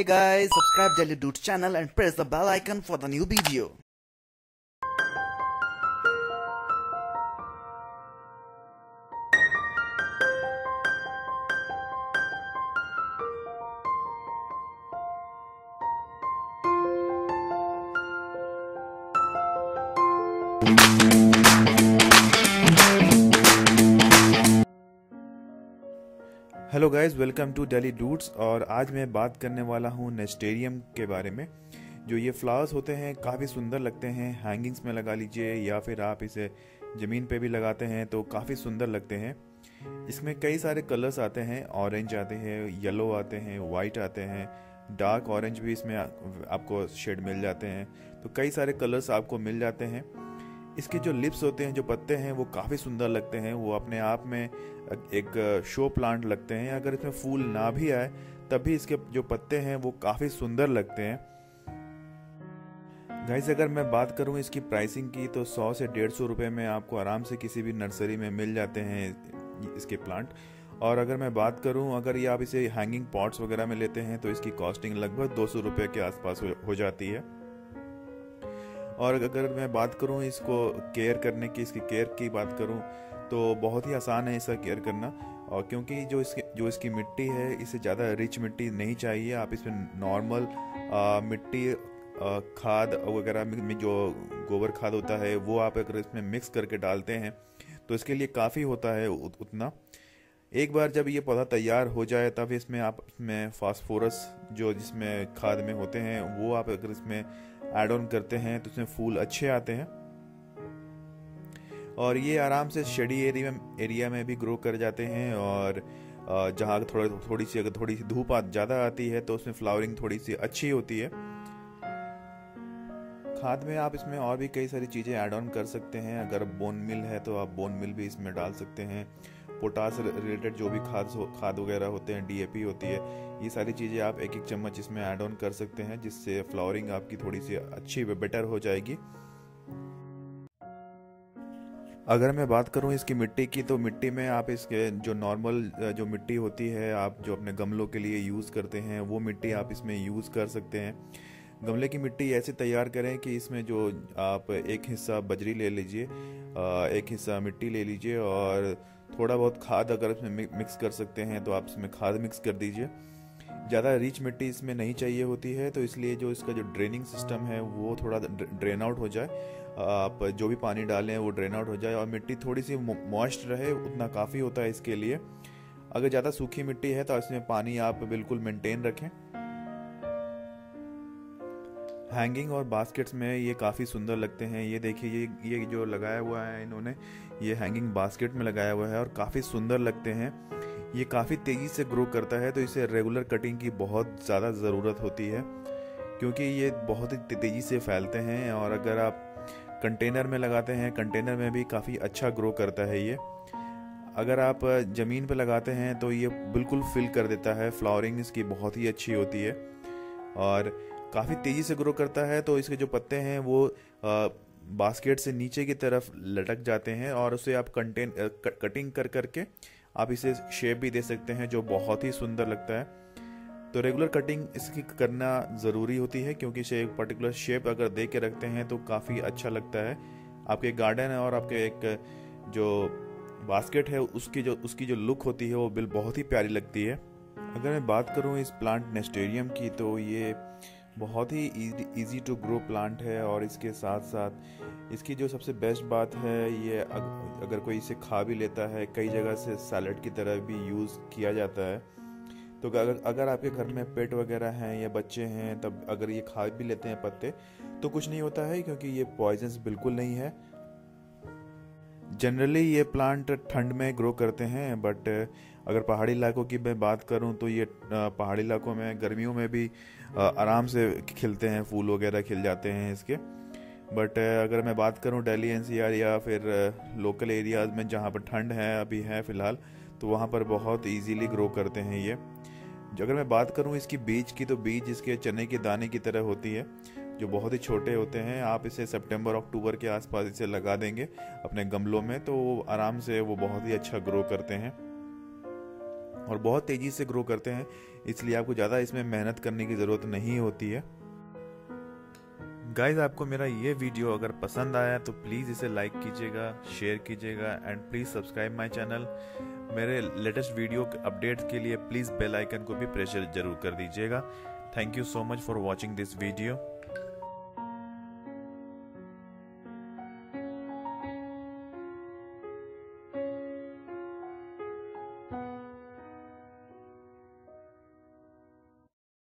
Hey guys, subscribe Jelly Dudes channel and press the bell icon for the new video. Hello guys welcome to daily dudes और आज मैं बात करने वाला हूँ नेस्टेरियम के बारे में, जो ये फ्लावर्स होते हैं, काफ़ी सुंदर लगते हैं हैंगिंग्स में लगा लीजिए या फिर आप इसे ज़मीन पे भी लगाते हैं तो काफ़ी सुंदर लगते हैं। इसमें कई सारे कलर्स आते हैं ऑरेंज आते हैं येलो आते हैं वाइट आते हैं डार्क ऑरेंज भी इसमें आपको शेड मिल जाते हैं। तो कई सारे कलर्स आपको मिल जाते हैं। इसके जो लिप्स होते हैं जो पत्ते हैं वो काफ़ी सुंदर लगते हैं। वो अपने आप में एक शो प्लांट लगते हैं। अगर इसमें फूल ना भी आए तब भी इसके जो पत्ते हैं वो काफ़ी सुंदर लगते हैं। गाइस अगर मैं बात करूँ इसकी प्राइसिंग की तो 100 से डेढ़ सौ रुपये में आपको आराम से किसी भी नर्सरी में मिल जाते हैं इसके प्लांट। और अगर मैं बात करूँ अगर ये आप इसे हैंगिंग पॉट्स वगैरह में लेते हैं तो इसकी कॉस्टिंग लगभग दो सौ रुपये के आसपास हो, जाती है। और अगर मैं बात करूँ इसको केयर करने की, इसकी केयर की बात करूँ तो बहुत ही आसान है इसका केयर करना। और क्योंकि जो इसकी जो इसकी मिट्टी है, इसे ज़्यादा रिच मिट्टी नहीं चाहिए। आप इसमें नॉर्मल मिट्टी खाद वगैरह में जो गोबर खाद होता है, वो आप अगर इसमें मिक्स करके डालते हैं तो इसके लिए काफ़ी होता है उतना। एक बार जब ये पौधा तैयार हो जाए, तब इसमें आप, इसमें फास्फोरस जो जिसमें खाद में होते हैं, वो आप अगर इसमें ऐड ऑन करते हैं तो उसमें फूल अच्छे आते हैं। और ये आराम से शेडी एरिया एरिया में भी ग्रो कर जाते हैं और जहाँ थोड़ा, थोड़ी सी, अगर थोड़ी सी धूप ज़्यादा आती है तो उसमें फ्लावरिंग थोड़ी सी अच्छी होती है। खाद में आप इसमें और भी कई सारी चीज़ें ऐड ऑन कर सकते हैं। अगर बोन मिल है तो आप बोन मिल भी इसमें डाल सकते हैं। पोटास रिलेटेड जो भी खाद खाद वगैरह होते हैं डीएपी होती है, ये सारी चीज़ें आप एक एक चम्मच इसमें ऐड ऑन कर सकते हैं, जिससे फ्लावरिंग आपकी थोड़ी सी अच्छी बेटर हो जाएगी। अगर मैं बात करूँ इसकी मिट्टी की तो मिट्टी में आप इसके जो नॉर्मल जो मिट्टी होती है, आप जो अपने गमलों के लिए यूज़ करते हैं, वो मिट्टी आप इसमें यूज़ कर सकते हैं। गमले की मिट्टी ऐसे तैयार करें कि इसमें जो आप एक हिस्सा बजरी ले लीजिए एक हिस्सा मिट्टी ले लीजिए और थोड़ा बहुत खाद अगर इसमें मिक्स कर सकते हैं तो आप इसमें खाद मिक्स कर दीजिए। ज़्यादा रिच मिट्टी इसमें नहीं चाहिए होती है तो इसलिए जो इसका जो ड्रेनिंग सिस्टम है, वो थोड़ा ड्रेन आउट हो जाए। आप जो भी पानी डालें, वो ड्रेन आउट हो जाए और मिट्टी थोड़ी सी मॉइस्ट रहे, उतना काफ़ी होता है इसके लिए। अगर ज़्यादा सूखी मिट्टी है तो इसमें पानी आप बिल्कुल मेंटेन रखें। हैंगिंग और बास्केट्स में ये काफ़ी सुंदर लगते हैं। ये देखिए, ये ये जो लगाया हुआ है इन्होंने, ये हैंगिंग बास्केट में लगाया हुआ है और काफ़ी सुंदर लगते हैं। ये काफ़ी तेज़ी से ग्रो करता है तो इसे रेगुलर कटिंग की बहुत ज़्यादा ज़रूरत होती है, क्योंकि ये बहुत ही तेज़ी से फैलते हैं और अगर आप कंटेनर में लगाते हैं कंटेनर में भी काफ़ी अच्छा ग्रो करता है ये। अगर आप ज़मीन पर लगाते हैं तो ये बिल्कुल फिल कर देता है। फ्लावरिंग इसकी बहुत ही अच्छी होती है और काफ़ी तेज़ी से ग्रो करता है तो इसके जो पत्ते हैं वो आ, बास्केट से नीचे की तरफ़ लटक जाते हैं और उसे आप कंटेन कटिंग कर करके आप इसे शेप भी दे सकते हैं जो बहुत ही सुंदर लगता है। तो रेगुलर कटिंग इसकी करना ज़रूरी होती है क्योंकि इसे एक पर्टिकुलर शेप अगर दे के रखते हैं तो काफ़ी अच्छा लगता है। आपके गार्डन है और आपके एक जो बास्केट है उसकी जो उसकी जो लुक होती है वो बिल बहुत ही प्यारी लगती है। अगर मैं बात करूँ इस प्लांट नेस्टेरियम की तो ये बहुत ही इजी टू ग्रो प्लांट है और इसके साथ साथ इसकी जो सबसे बेस्ट बात है, ये अगर कोई इसे खा भी लेता है, कई जगह से सैलड की तरह भी यूज़ किया जाता है। तो अगर अगर आपके घर में पेट वगैरह हैं या बच्चे हैं, तब अगर ये खा भी लेते हैं पत्ते तो कुछ नहीं होता है क्योंकि ये पॉइजन्स बिल्कुल नहीं है। जनरली ये प्लांट ठंड में ग्रो करते हैं बट अगर पहाड़ी इलाकों की मैं बात करूँ तो ये पहाड़ी इलाकों में, गर्मियों में भी आराम से खिलते हैं, फूल वगैरह खिल जाते हैं इसके। बट अगर मैं बात करूँ दिल्ली एनसीआर या फिर लोकल एरियाज़ में जहाँ पर ठंड है, अभी है फ़िलहाल तो वहाँ पर बहुत इजीली ग्रो करते हैं ये। अगर मैं बात करूँ इसकी बीज की तो बीज इसके चने के दाने की तरह होती है। जो बहुत ही छोटे होते हैं, आप इसे सितंबर, अक्टूबर के आसपास इसे लगा देंगे अपने गमलों में तो वो आराम से वो बहुत ही अच्छा ग्रो करते हैं। और बहुत तेज़ी से ग्रो करते हैं, इसलिए आपको ज़्यादा इसमें मेहनत करने की ज़रूरत नहीं होती है। गाइज़ आपको मेरा ये वीडियो अगर पसंद आया तो प्लीज़ इसे लाइक कीजिएगा शेयर कीजिएगा and please subscribe my channel मेरे लेटेस्ट वीडियो अपडेट्स के लिए प्लीज़ बेल आइकन को भी प्रेशर ज़रूर कर दीजिएगा। Thank you so much for watching this video